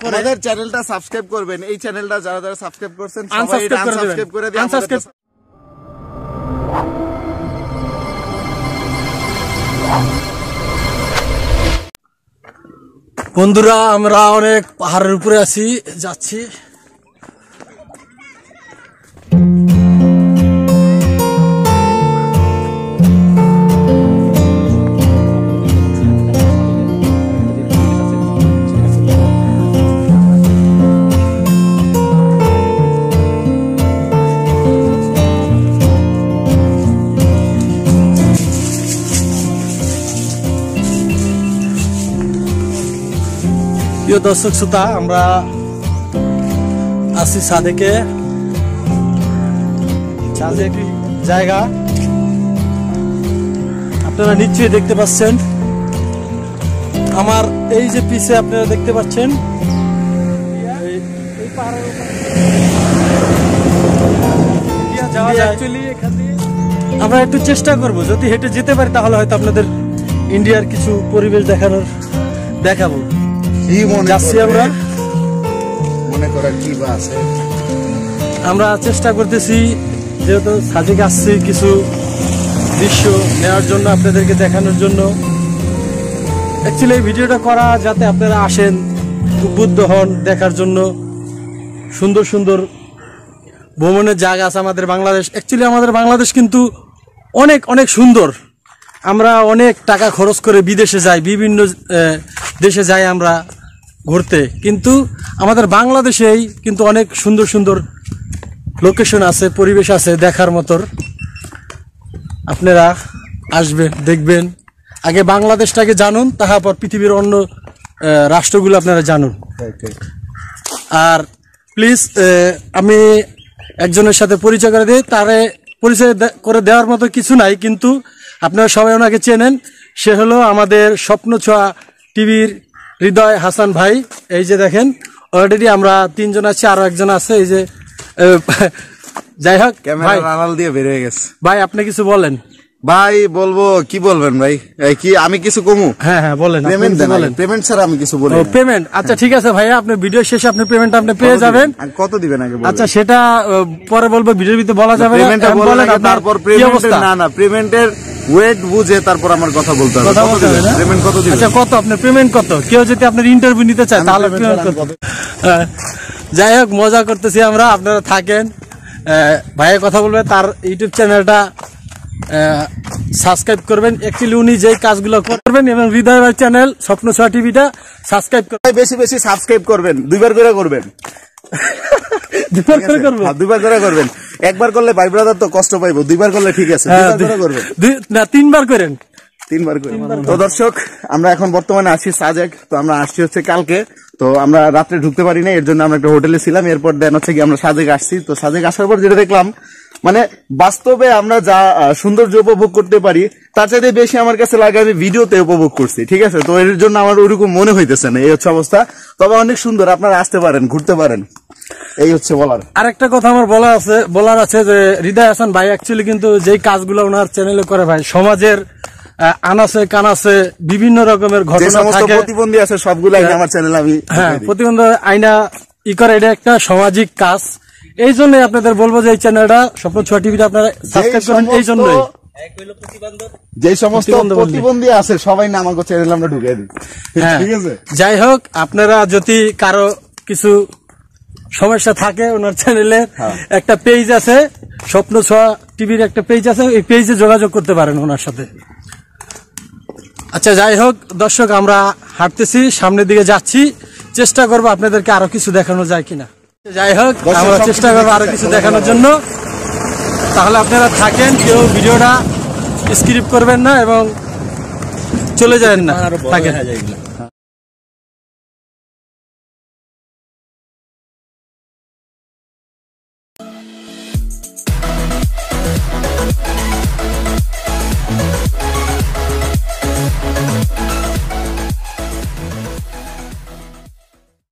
করে। আমাদের চ্যানেলটা সাবস্ক্রাইব করবেন। এই চ্যানেলটা যারা যারা সাবস্ক্রাইব করছেন সাবস্ক্রাইব করে আনসাবস্ক্রাইব বন্ধুরা আমরা অনেক পাহাড়ের উপরে আছি যাচ্ছি। প্রিয় দর্শক শ্রোতা আমরা আসি সাদেকে। সাদেক জায়গা। আপনারা নিশ্চয়ই দেখতে পাচ্ছেন। আমার এই যে পিছে আপনারা দেখতে পাচ্ছেন। আমরা একটু চেষ্টা করব। যদি হেঁটে যেতে পারি তাহলে হয়তো আপনাদের ইন্ডিয়ার কিছু পরিবেশ দেখানোর দেখাবো। কি মনে যাচ্ছি আমরা। মনে করার কি বা আছে? আমরা চেষ্টা করতেছি যেহেতু সাজিক আসছি কিছু দৃশ্য নেওয়ার জন্য আপনাদেরকে দেখানোর জন্য। অ্যাকচুয়ালি এই ভিডিওটা করা যাতে আপনারা আসেন উদ্বুদ্ধ হন দেখার জন্য। সুন্দর সুন্দর ভ্রমণের জায়গা আছে আমাদের বাংলাদেশ। অ্যাকচুয়ালি আমাদের বাংলাদেশ কিন্তু অনেক অনেক সুন্দর। আমরা অনেক টাকা খরচ করে বিদেশে যাই বিভিন্ন দেশে যাই আমরা। ঘুরতে। কিন্তু আমাদের বাংলাদেশেই কিন্তু অনেক সুন্দর সুন্দর লোকেশন আছে, পরিবেশ আছে দেখার মতোর। আপনারা আসবেন, দেখবেন। আগে বাংলাদেশটাকে জানুন, তারপর পৃথিবীর অন্য রাষ্ট্রগুলো আপনারা জানুন। আর প্লিজ আমি একজনের সাথে পরিচয় করে দিই। তারে পরিচয় করে দেওয়ার মতো কিছু নাই, কিন্তু আপনারা সবাই ওনাকে চেনেন। সে হলো আমাদের স্বপ্ন ছোঁয়া টিভির হৃদয় হাসান ভাই এই যে দেখেন অলরেডি আমরা তিনজন আছি আরও একজন আছে এই যে যাই হোক ক্যামেরা দিয়ে বের হয়ে গেছে। ভাই আপনি কিছু বলেন। ভাই বলব কি বলবেন ভাই? কি আমি কিছু কমু? হ্যাঁ হ্যাঁ বলেন পেমেন্ট দেন বলেন। পেমেন্ট ছাড়া আমি কিছু বলি পেমেন্ট আচ্ছা ঠিক আছে ভাইয়া আপনি ভিডিও শেষে আপনি পেমেন্ট আপনি পেয়ে যাবেন। কত দিবেন আগে আচ্ছা সেটা পরে বলব ভিডিওর ভিতরে বলা যাবে বলেন তারপর না না পেমেন্টের ওয়েট বুঝে তারপর আমার কথা বলতে হবে? পেমেন্ট কত দিবেন? আচ্ছা কত? আপনার পেমেন্ট কত? কেউ যদি আপনার ইন্টারভিউ নিতে চায় তাহলে পেমেন্ট কত হ্যাঁ। যাই হোক মজা করতেছি আমরা আপনারা থাকেন। ভাইয়ের কথা বলবে তার ইউটিউব চ্যানেলটা সাবস্ক্রাইব করবেন। অ্যাকচুয়ালি উনি যেই কাজগুলো করবেন এবং হৃদয় ভাই চ্যানেল স্বপ্ন ছোঁয়া টিভিটা সাবস্ক্রাইব করবেন বেশি বেশি সাবস্ক্রাইব করবেন। দুইবার করে করবেন। করে হ্যাঁ, দুইবার করে করবেন। একবার করলে ভাই ব্রাদার তো কষ্ট পাইবো দুইবার করলে ঠিক আছে। হ্যাঁ, দুইবার করবেন। না তিনবার করেন। তিনবার করে। তো দর্শক আমরা এখন বর্তমানে আসছি সাজেক তো আমরা আসছি হচ্ছে কালকে। তো আমরা রাত্রে ঢুকতে পারি না এর জন্য আমরা একটা হোটেলে ছিলাম। এরপর দেন হচ্ছে কি আমরা সাজেক আসছি। তো সাজেক আসার পর যেটা দেখলাম মানে বাস্তবে আমরা যা সৌন্দর্য উপভোগ করতে পারি তার চাইতে বেশি আমার কাছে লাগে আমি ভিডিওতে উপভোগ করছি ঠিক আছে? তো এর জন্য আমার ওরকম মনে হইতেছে না এই হচ্ছে অবস্থা। তবে অনেক সুন্দর আপনারা আসতে পারেন ঘুরতে পারেন। এই হচ্ছে বলার। আরেকটা কথা আমার বলা আছে বলার আছে যে হৃদয় হাসান ভাই অ্যাকচুয়ালি কিন্তু যেই কাজগুলো ওনার চ্যানেলে করে ভাই সমাজের আনাসে কানাসে বিভিন্ন রকমের ঘটনা থাকে। প্রতিবন্ধী আছে সবগুলো আমার চ্যানেল আমি হ্যাঁ। প্রতিবন্ধ আইনা ই করে এটা একটা সামাজিক কাজ। এই জন্য আপনাদের বলব যে এই চ্যানেলটা স্বপ্ন ছোয়া টিভিটা আপনারা সাবস্ক্রাইব করেন এই জন্যই যে সমস্ত প্রতিবন্ধী আছে সবাই না আমাকে চ্যানেল আমরা ঢুকিয়ে দিই। হ্যাঁ। ঠিক আছে? যাই হোক আপনারা যদি কারও কিছু সমস্যা থাকে ওনার চ্যানেলে হ্যাঁ। একটা পেজ আছে স্বপ্ন ছোঁয়া টিভির একটা পেজ আছে এই পেজে যোগাযোগ করতে পারেন ওনার সাথে। আচ্ছা যাই হোক দর্শক আমরা হাঁটতেছি সামনের দিকে যাচ্ছি। চেষ্টা করব আপনাদেরকে আরও কিছু দেখানো যায় কিনা। যাই হোক আমরা চেষ্টা করব আরও কিছু দেখানোর জন্য। তাহলে আপনারা থাকেন কেউ ভিডিওটা স্ক্রিপ করবেন না এবং চলে যাবেন না। থাকেন।